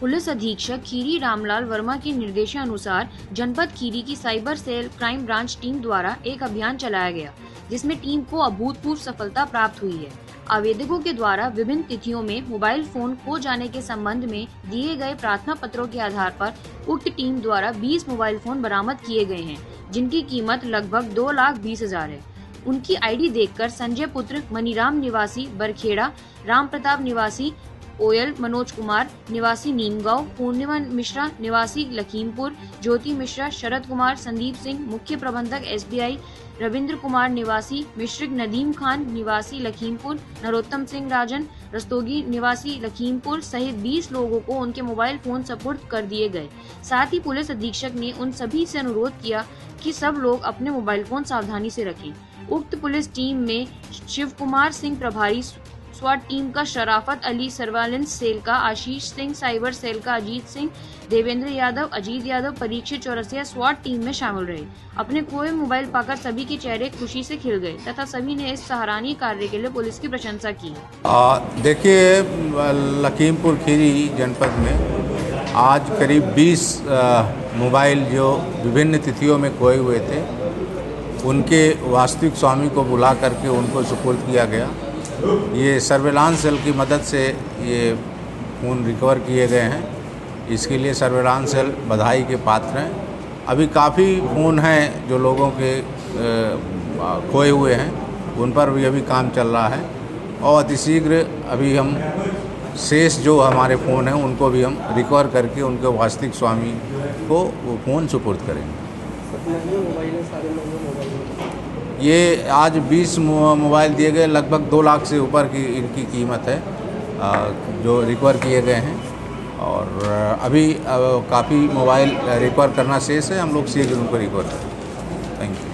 Police अधीक्षक खीरी रामलाल वर्मा के निर्देशानुसार जनपद खीरी की cyber cell crime branch team द्वारा एक अभियान चलाया गया, जिसमें टीम को अभूतपूर्व सफलता प्राप्त हुई है। आवेदकों के द्वारा विभिन्न तिथियों में मोबाइल फ़ोन खो जाने के संबंध में दिए गए प्रार्थना पत्रों के आधार पर उक्त टीम द्वारा 20 मोबाइल फ़ोन बरामद किए गए हैं, जिनकी कीमत लगभग दो लाख बीस हज़ार है। उनकी आईडी देखकर संजय पुत्र, मनीराम निवासी, बरखेड़ा राम प्रताप निवासी ओयल मनोज कुमार, निवासी नीमगांव, पूर्णिमा मिश्रा, निवासी लखीमपुर, ज्योति मिश्रा, शरद कुमार, संदीप सिंह, मुख्य प्रबंधक एसबीआई, रविंद्र कुमार, निवासी मिश्रिक, नदीम खान, निवासी लखीमपुर, नरोत्तम सिंह राजन, रस्तोगी, निवासी लखीमपुर सहित 20 लोगों को उनके मोबाइल फ़ोन सपुर्द कर दिए गए। साथ ही पुलिस अधीक्षक ने उन सभी से अनुरोध किया कि सब लोग अपने मोबाइल फ़ोन सावधानी से रखें। उक्त पुलिस टीम में शिव कुमार सिंह प्रभारी स्वाट टीम का शराफत, अली सर्वालेंस सेल का, आशीष सिंह, साइबर सेल का, अजीत सिंह, देवेंद्र यादव, अजीत यादव, परीक्षित चौरसिया स्वाट टीम में शामिल रहे। अपने खोए मोबाइल पाकर सभी के चेहरे खुशी से खिल गए, तथा सभी ने इस सराहनीय कार्य के लिए पुलिस की प्रशंसा की। देखिए, लखीमपुर खीरी जनपद में आज करीब 20 मोबाइल जो विभिन्न तिथियों में खोए हुए थे, उनके वास्तविक स्वामी को बुला करके उनको सुपुर्द किया गया। ये सर्वेलांस सेल की मदद से ये फ़ोन रिकवर किए गए हैं। इसके लिए सर्वेलांस सेल बधाई के पात्र हैं। अभी काफ़ी फ़ोन हैं जो लोगों के खोए हुए हैं। उन पर भी अभी काम चल रहा है। और अतिशीघ्र अभी हम शेष जो हमारे फ़ोन हैं, उनको भी हम रिकवर करके उनके वास्तविक स्वामी को वो फ़ोन सुपुर्द करेंगे। ये आज 20 मोबाइल दिए गए, लगभग दो लाख से ऊपर की इनकी कीमत है जो रिकवर किए गए हैं। और अभी काफ़ी मोबाइल रिकवर करना शेष है, हम लोग शीघ्र उनको रिकवर करें थैंक यू